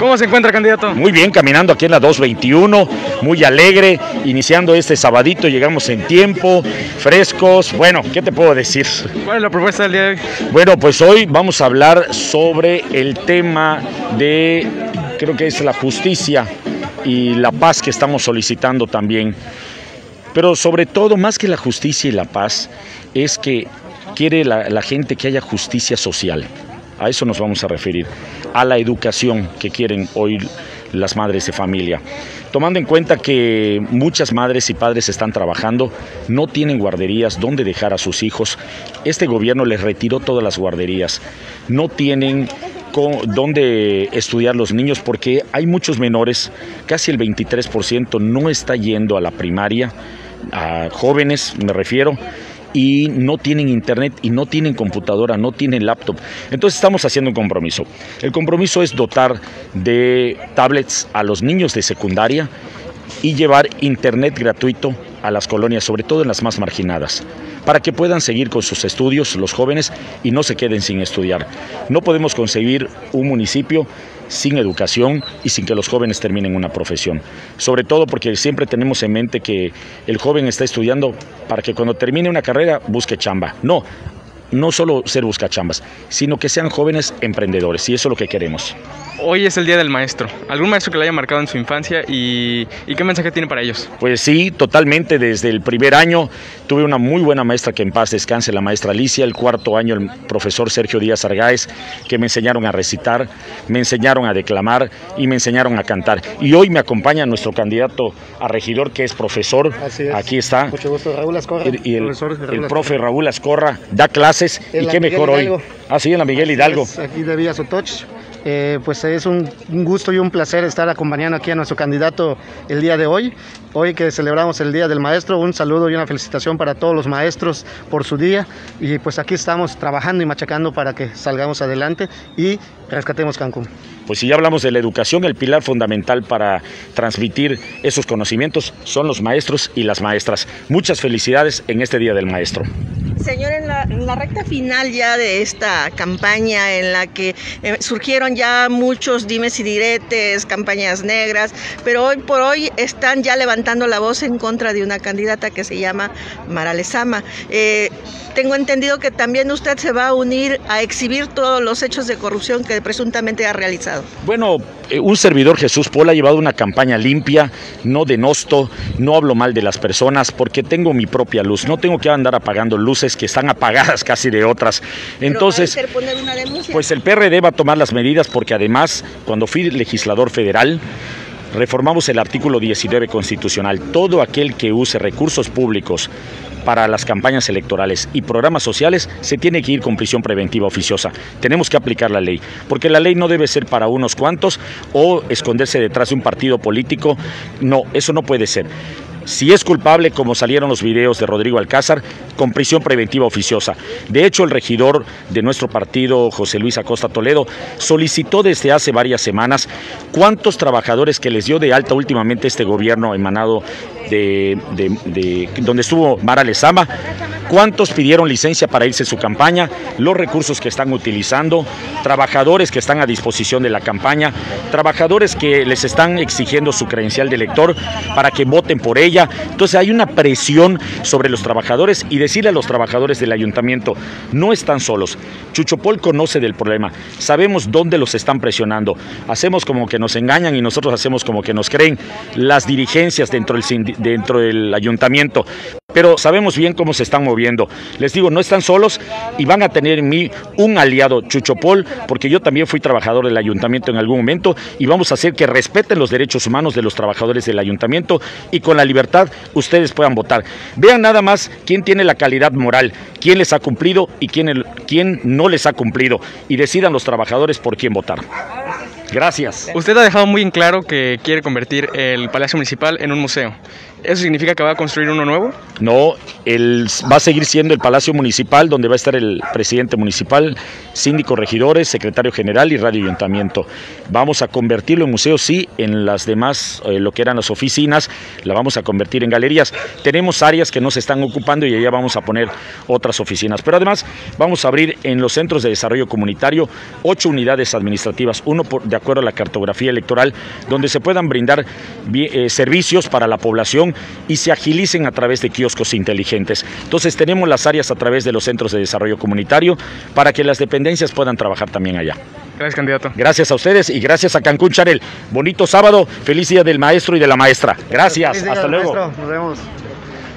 ¿Cómo se encuentra, candidato? Muy bien, caminando aquí en la 221, muy alegre, iniciando este sabadito, llegamos en tiempo, frescos. Bueno, ¿qué te puedo decir? ¿Cuál es la propuesta del día de hoy? Bueno, pues hoy vamos a hablar sobre el tema de, creo que es la justicia y la paz que estamos solicitando también. Pero sobre todo, más que la justicia y la paz, es que quiere la, la gente que haya justicia social. A eso nos vamos a referir, a la educación que quieren hoy las madres de familia. Tomando en cuenta que muchas madres y padres están trabajando, no tienen guarderías donde dejar a sus hijos, este gobierno les retiró todas las guarderías, no tienen donde estudiar los niños porque hay muchos menores, casi el 23% no está yendo a la primaria, a jóvenes me refiero, y no tienen internet y no tienen computadora, no tienen laptop. Entonces estamos haciendo un compromiso. El compromiso es dotar de tablets a los niños de secundaria y llevar internet gratuito a las colonias, sobre todo en las más marginadas, para que puedan seguir con sus estudios los jóvenes y no se queden sin estudiar. No podemos concebir un municipio sin educación y sin que los jóvenes terminen una profesión. Sobre todo porque siempre tenemos en mente que el joven está estudiando para que cuando termine una carrera busque chamba. No, no solo ser buscachambas, sino que sean jóvenes emprendedores y eso es lo que queremos. Hoy es el Día del Maestro. ¿Algún maestro que le haya marcado en su infancia y, y, qué mensaje tiene para ellos? Pues sí, totalmente. Desde el primer año tuve una muy buena maestra que en paz descanse, la maestra Alicia. El cuarto año el profesor Sergio Díaz Argáez, que me enseñaron a recitar, me enseñaron a declamar y me enseñaron a cantar. Y hoy me acompaña nuestro candidato a regidor, que es profesor. Es. Aquí está. Mucho gusto, Raúl Ascorra. Y el, Raúl el profe. Raúl Ascorra da clases. En y qué Miguel mejor Hidalgo. hoy. Ah, sí, en la Miguel Hidalgo. Es, aquí de Villa Sotoch. Eh, pues es un, un, gusto y un placer estar acompañando aquí a nuestro candidato el día de hoy. Hoy que celebramos el Día del Maestro, un saludo y una felicitación para todos los maestros por su día. Y pues aquí estamos trabajando y machacando para que salgamos adelante y rescatemos Cancún. Pues si ya hablamos de la educación, el pilar fundamental para transmitir esos conocimientos son los maestros y las maestras. Muchas felicidades en este Día del Maestro. Señor, en la, recta final ya de esta campaña en la que eh, surgieron ya muchos dimes y diretes, campañas negras, pero hoy por hoy están ya levantando la voz en contra de una candidata que se llama Mara Lezama. Eh, tengo entendido que también usted se va a unir a exhibir todos los hechos de corrupción que presuntamente ha realizado. Bueno, eh, un servidor Jesús Paul ha llevado una campaña limpia, no denosto, no hablo mal de las personas porque tengo mi propia luz, no tengo que andar apagando luces que están apagadas casi de otras. Entonces, pues el PRD va a tomar las medidas porque además, cuando fui legislador federal, reformamos el artículo 19 constitucional. Todo aquel que use recursos públicos para las campañas electorales y programas sociales se tiene que ir con prisión preventiva oficiosa. Tenemos que aplicar la ley, porque la ley no debe ser para unos cuantos o esconderse detrás de un partido político. No, eso no puede ser. Si es culpable, como salieron los videos de Rodrigo Alcázar, con prisión preventiva oficiosa. De hecho, el regidor de nuestro partido, José Luis Acosta Toledo, solicitó desde hace varias semanas cuántos trabajadores que les dio de alta últimamente este gobierno emanado de, de, de donde estuvo Mara Lezama, cuántos pidieron licencia para irse su campaña, los recursos que están utilizando, trabajadores que están a disposición de la campaña, trabajadores que les están exigiendo su credencial de elector para que voten por ella. Entonces hay una presión sobre los trabajadores y decirle a los trabajadores del ayuntamiento, no están solos. Chuchopol conoce del problema, sabemos dónde los están presionando. Hacemos como que nos engañan y nosotros hacemos como que nos creen las dirigencias dentro del, dentro del ayuntamiento pero sabemos bien cómo se están moviendo. Les digo, no están solos y van a tener en mí un aliado, Chuchopol, porque yo también fui trabajador del ayuntamiento en algún momento y vamos a hacer que respeten los derechos humanos de los trabajadores del ayuntamiento y con la libertad ustedes puedan votar. Vean nada más quién tiene la calidad moral, quién les ha cumplido y quién, quién no les ha cumplido y decidan los trabajadores por quién votar. Gracias. Usted ha dejado muy en claro que quiere convertir el Palacio Municipal en un museo. ¿Eso significa que va a construir uno nuevo? No, el, va a seguir siendo el Palacio Municipal, donde va a estar el presidente municipal, síndico regidores, secretario general y radio ayuntamiento. Vamos a convertirlo en museo, sí, en las demás, eh, lo que eran las oficinas, la vamos a convertir en galerías. Tenemos áreas que no se están ocupando y allá vamos a poner otras oficinas. Pero además vamos a abrir en los centros de desarrollo comunitario ocho unidades administrativas, uno de acuerdo a la cartografía electoral, donde se puedan brindar eh, servicios para la población y se agilicen a través de kioscos inteligentes. Entonces tenemos las áreas a través de los centros de desarrollo comunitario para que las dependencias puedan trabajar también allá. Gracias, candidato. Gracias a ustedes y gracias a Cancún Chanel. Bonito sábado, feliz día del maestro y de la maestra. Gracias, día, hasta luego. Maestro. Nos vemos.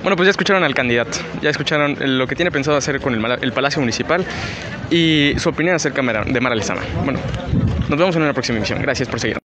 Bueno, pues ya escucharon al candidato, ya escucharon lo que tiene pensado hacer con el, el Palacio Municipal y su opinión acerca de Mara Lezama. Bueno, nos vemos en una próxima emisión. Gracias por seguirnos.